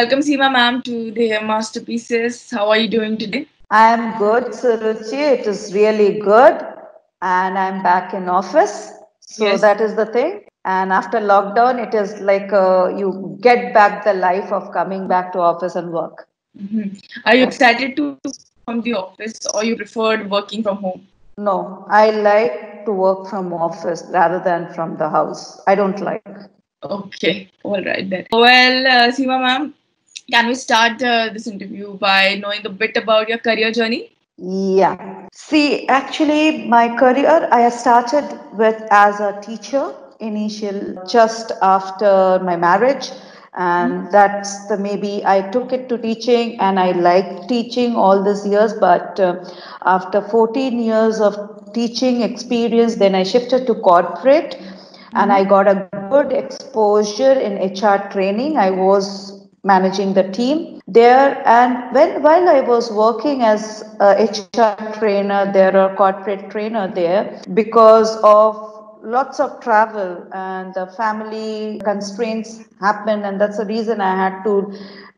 Welcome, Seema ma'am, to the Masterpieces. How are you doing today? I am good, Suruchi. It is really good. And I'm back in office. So Yes. that is the thing. And after lockdown, it is like uh, you get back the life of coming back to office and work. Mhm. Are you excited to from the office or you preferred working from home? No, I like to work from office rather than from the house. I don't like. Okay, all right then. Well, uh, Seema ma'am, can we start uh, this interview by knowing a bit about your career journey? Yeah. See, actually, my career, I started with as a teacher initial just after my marriage. And that's the maybe I took it to teaching and I liked teaching all these years. But uh, after 14 years of teaching experience, then I shifted to corporate and I got a good exposure in HR training. I was managing the team there. And when while i was working as a hr trainer there or corporate trainer there because of lots of travel and the family constraints happened and that's the reason i had to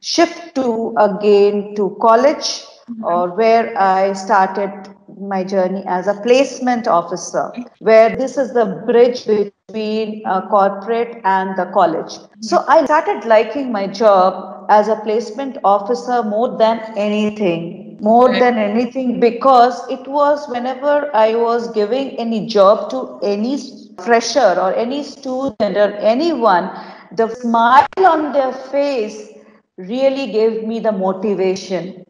shift to again to college mm-hmm. or where i started my journey as a placement officer where this is the bridge between uh, corporate and the college. So i started liking my job as a placement officer more than anything more than anything because it was whenever i was giving any job to any fresher or any student or anyone the smile on their face really gave me the motivation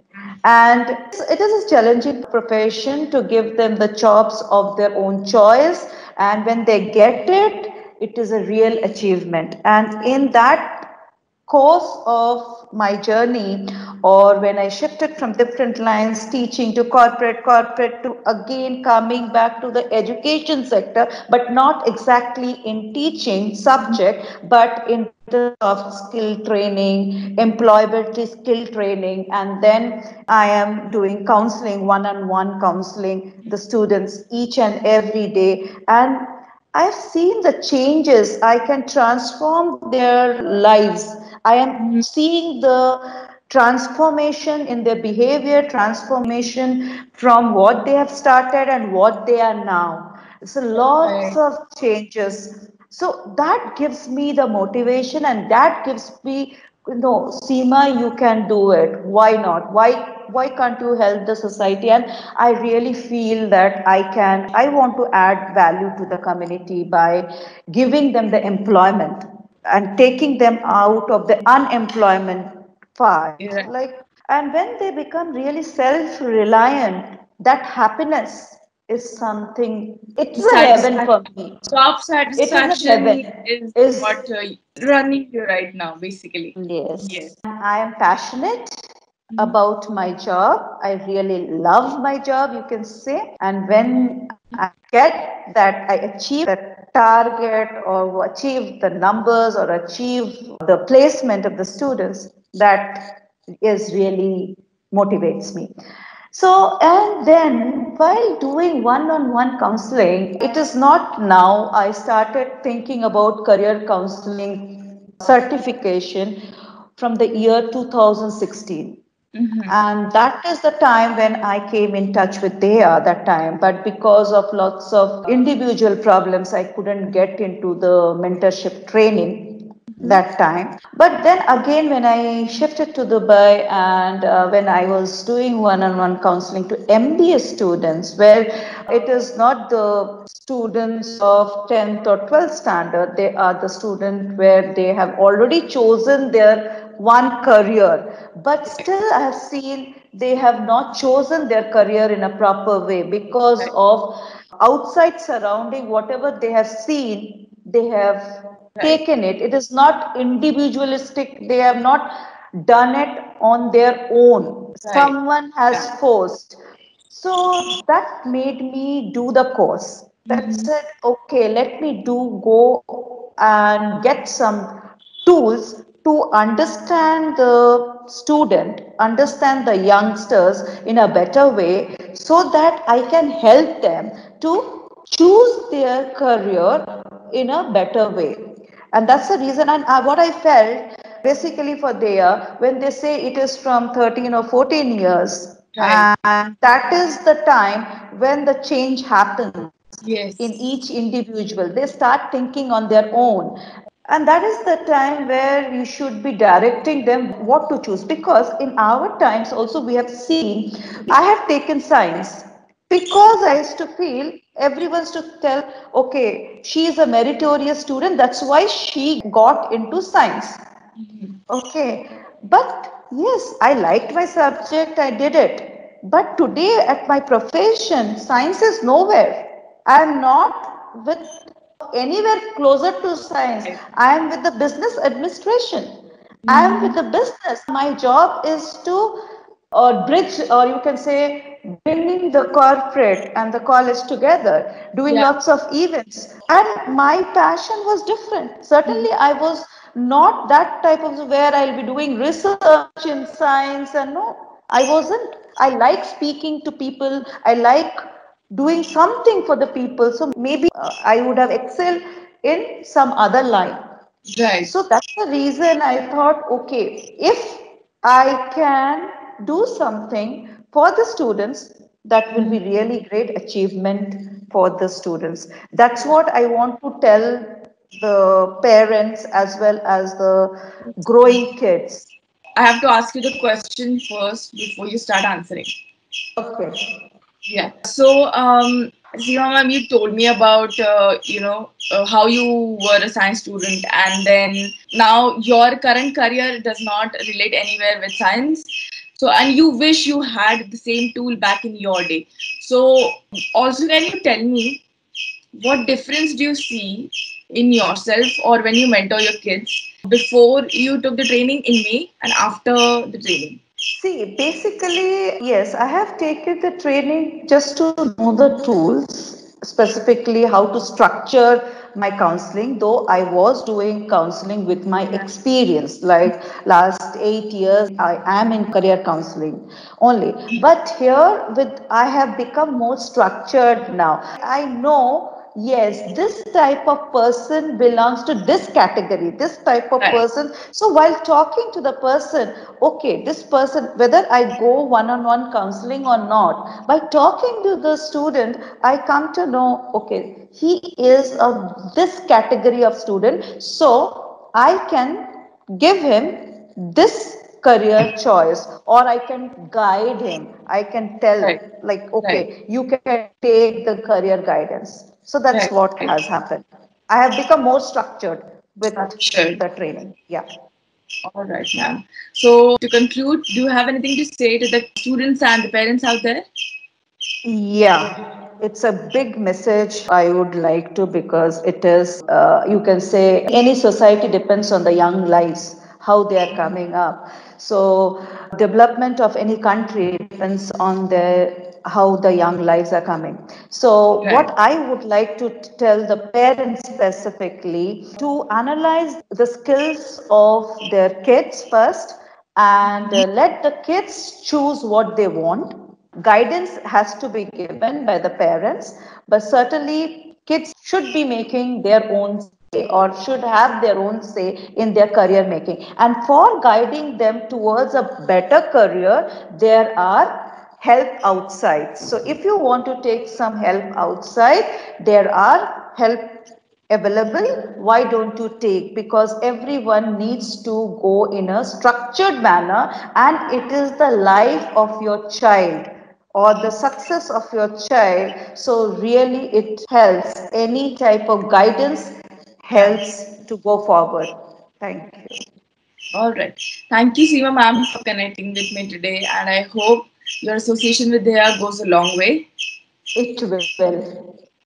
and it is a challenging profession to give them the jobs of their own choice. And when they get it it is a real achievement. And in that course of my journey or when i shifted from different lines teaching to corporate corporate to again coming back to the education sector but not exactly in teaching subject but in soft skill training employability skill training and then i am doing counseling one on one counseling the students each and every day and I've seen the changes. I can transform their lives. I am seeing the transformation in their behavior, transformation from what they have started and what they are now. It's a lots Right. of changes. So that gives me the motivation and that gives me, you know, Seema, you can do it. Why not? Why why can't you help the society and i really feel that i can i want to add value to the community by giving them the employment and taking them out of the unemployment part Yeah. like and when they become really self reliant that happiness is something it's a heaven for me Job it is a satisfaction is, is what uh, running you right now, basically. Yes. Yes. I am passionate about my job. I really love my job, you can say. And when I get that, I achieve that target or achieve the numbers or achieve the placement of the students, that is really motivates me. So, and then while doing one on one counseling, it is not now, I started thinking about career counseling certification from the year 2016 Mhm. and that is the time when i came in touch with Dheya that time but because of lots of individual problems i couldn't get into the mentorship training that time. But then again when i shifted to dubai and uh, when i was doing one-on-one counseling to mba students where it is not the students of 10th or 12th standard. They are the student where they have already chosen their one career. But still i have seen they have not chosen their career in a proper way because of outside surrounding whatever they have seen they have taken it it is not individualistic they have not done it on their own Right. someone has Yeah. forced so that made me do the course. That mm-hmm. said, okay, let me do go and get some tools to understand the student, understand the youngsters in a better way so that I can help them to choose their career in a better way. And that's the reason, and uh, what I felt basically for their when they say it is from 13 or 14 years Right. and that is the time when the change happens Yes. in each individual. They start thinking on their own. And that is the time where you should be directing them what to choose. Because in our times, also, we have seen, I have taken science because I used to feel everyone's to tell, okay, she is a meritorious student, that's why she got into science. Okay, but yes, I liked my subject, I did it. But today at my profession, science is nowhere. I am not with anywhere closer to science. I am with the business administration. I am with the business. My job is to uh, bridge, or you can say, bringing the corporate and the college together, doing Yeah. lots of events. And my passion was different. Certainly, I was not that type of where I'll be doing research in science and no, I wasn't. I like speaking to people. I like doing something for the people. So maybe uh, I would have excelled in some other line. Right. So that's the reason I thought, okay, if I can do something for the students, that will be really great achievement for the students. That's what I want to tell the parents as well as the growing kids. I have to ask you the question first before you start answering. Okay. Yeah. So, um, Seema ma'am, you told me about, uh, you know, uh, how you were a science student and then now your current career does not relate anywhere with science. So, and you wish you had the same tool back in your day. So, also, can you tell me what difference do you see in yourself or when you mentor your kids before you took the training in me and after the training? See, basically, yes, I have taken the training just to know the tools, specifically how to structure my counseling, though I was doing counseling with my experience. Like last eight years, I am in career counseling only. But here, with I have become more structured now. I know yes this type of person belongs to this category this type of Right. person so while talking to the person okay this person whether i go one on one counseling or not by talking to the student i come to know okay he is of this category of student so i can give him this career choice or i can guide him i can tell Right. like okay you can take the career guidance so that's Right, what has happened i have become more structured with Structured. the training yeah All right, ma'am. So, to conclude, do you have anything to say to the students and the parents out there? Yeah, it's a big message I would like to because it is, uh, you can say, any society depends on the young lives, how they are coming up. So, development of any country depends on the how the young lives are coming. So, Right. what I would like to tell the parents specifically to analyze the skills of their kids first and uh, let the kids choose what they want guidance has to be given by the parents but certainly kids should be making their own say or should have their own say in their career making and for guiding them towards a better career there are help outside. So if you want to take some help outside there are help available. Why don't you take? Because everyone needs to go in a structured manner and it is the life of your child or the success of your child. So really it helps. Any type of guidance helps to go forward. Thank you. All right. Thank you, Seema ma'am, for connecting with me today. And I hope your association with Dheya goes a long way. it will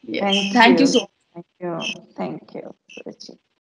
Yes. thank, Thank you you so much. thank you thank you Ruchi.